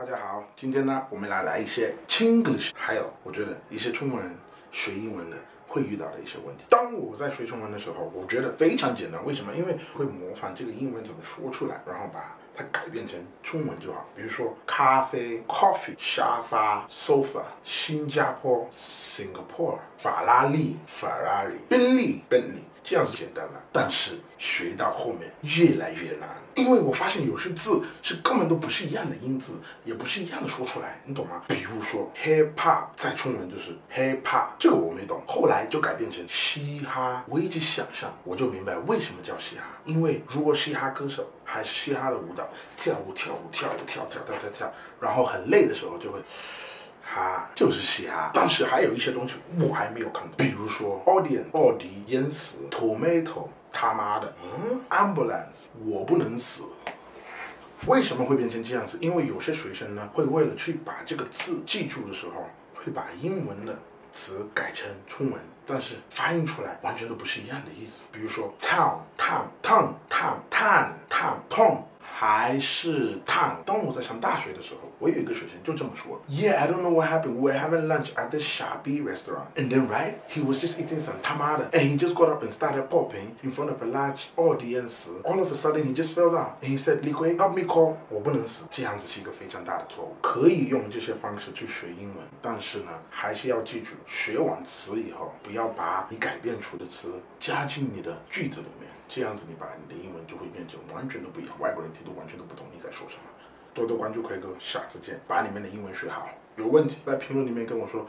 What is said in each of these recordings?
大家好，今天呢，我们来来一些 Chinglish，还有我觉得一些中国人学英文的会遇到的一些问题。当我在学中文的时候，我觉得非常简单。为什么？因为会模仿这个英文怎么说出来，然后把它改变成中文就好。比如说咖啡 （coffee）、沙发 （sofa）、新加坡 （Singapore）、法拉利 （Ferrari）、宾利 （Bentley）。这样子简单了，但是学到后面越来越难，因为我发现有些字是根本都不是一样的音字，也不是一样的说出来，你懂吗？比如说 hip hop 在中文就是 hip hop，这个我没懂，后来就改变成嘻哈。我一直想象，我就明白为什么叫嘻哈，因为如果嘻哈歌手还是嘻哈的舞蹈，跳舞跳舞跳舞跳跳跳跳跳，然后很累的时候就会。哈就是嘻哈，但是还有一些东西我还没有看到，比如说 audience 奥迪淹死，tomato 他妈的，嗯，ambulance 我不能死，为什么会变成这样子？因为有些学生呢，会为了去把这个字记住的时候，会把英文的词改成中文，但是翻译出来完全都不是一样的意思。比如说 town town town town town town town。还是烫。当我在上大学的时候，我有一个学生就这么说：Yeah, I don't know what happened. We're having lunch at this shabby restaurant, and then right, he was just eating some tamada, and he just got up and started popping in front of a large audience. All of a sudden, he just fell down, and he said, "Li Kui, help me call." 我不能死，这样子是一个非常大的错误。可以用这些方式去学英文，但是呢，还是要记住，学完词以后，不要把你改变出的词加进你的句子里面。这样子，你把你的英文就会变成完全都不一样，外国人听完全都不懂你在说什么。多多关注奎哥，下次见，把里面的英文学好。有问题在评论里面跟我说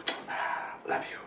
，Love you。